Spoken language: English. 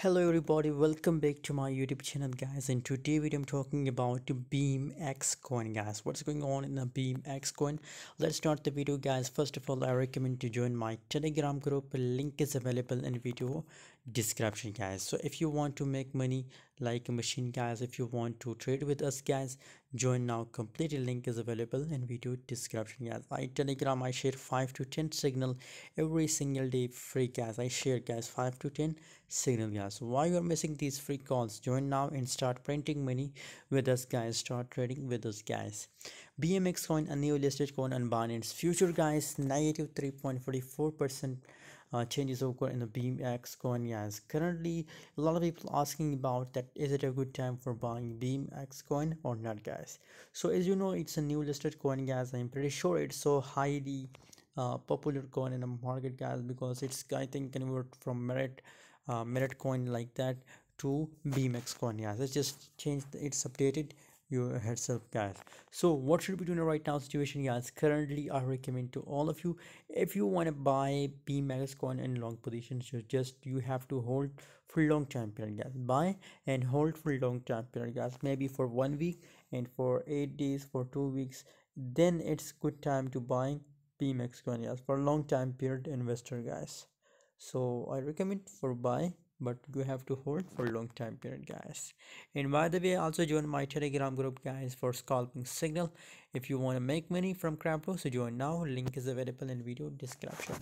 hello everybody. Welcome back to my youtube channel guys. And today video i'm talking about BeamX coin guys. What's going on in the BeamX coin? Let's start the video guys. First of all i recommend to join my telegram group. Link is available in video description guys. So if you want to make money like a machine guys if you want to trade with us guys join now. Complete link is available in video description guys. I telegram i share 5 to 10 signal every single day free guys. I share guys 5 to 10 signal guys. Why you're missing these free calls? Join now and start printing money with us guys. Start trading with us guys. BeamX coin a new listed coin on binance. Future guys negative 3.44 percent uh, changes occur in the BeamX coin yes currently a lot of people asking about that is it a good time for buying BeamX coin or not guys? So as you know it's a new listed coin guys. I'm pretty sure it's so highly uh, popular coin in the market guys because it's I think convert from merit uh, merit coin like that to BeamX coin yes it's just changed it's updated your heads up guys. So what should we do in a right now situation guys? Currently i recommend to all of you if you want to buy BeamX coin in long positions you just you have to hold for long time period guys. Buy and hold for long time period guys. Maybe for one week and for eight days for two weeks then it's good time to buy BeamX coin guys for long time period investor guys. So i recommend for buy but you have to hold for a long time period guys. And by the way also join my telegram group guys for scalping signal. If you want to make money from crypto so join now. Link is available in video description